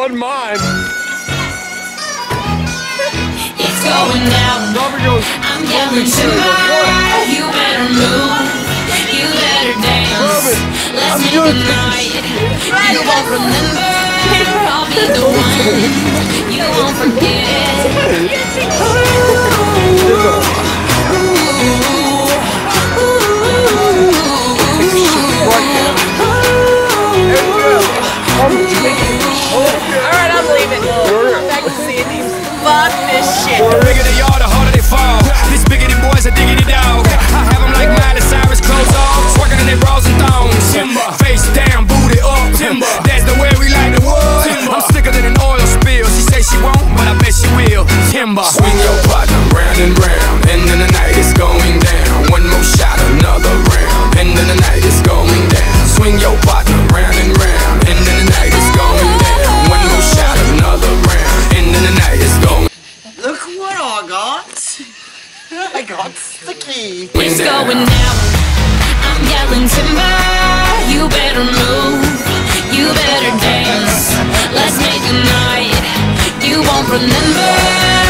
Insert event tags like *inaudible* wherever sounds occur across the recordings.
wasn't. It's going down. Robert goes, I'm going to mine. You better move. You better dance. Robert, Let's I'm make good. a night. You won't remember. I'll be the one. You won't forget. Ooh. Ooh. *laughs* I got the key. It's going now? I'm yelling timber. You better move. You better dance. Let's make a night. You won't remember.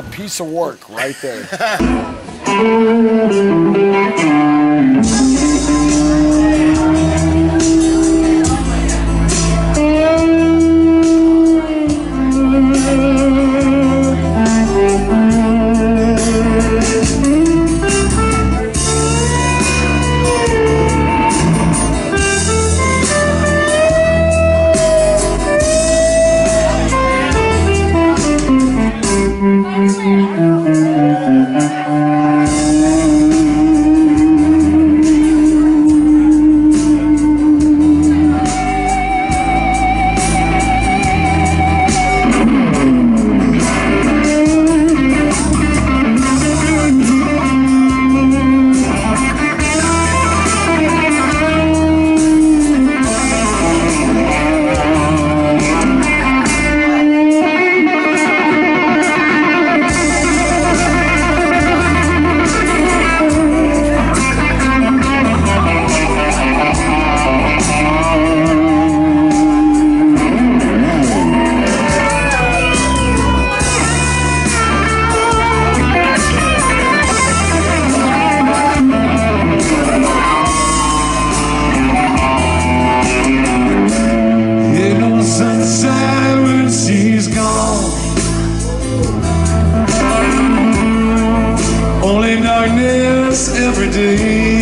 a piece of work right there. *laughs* every day.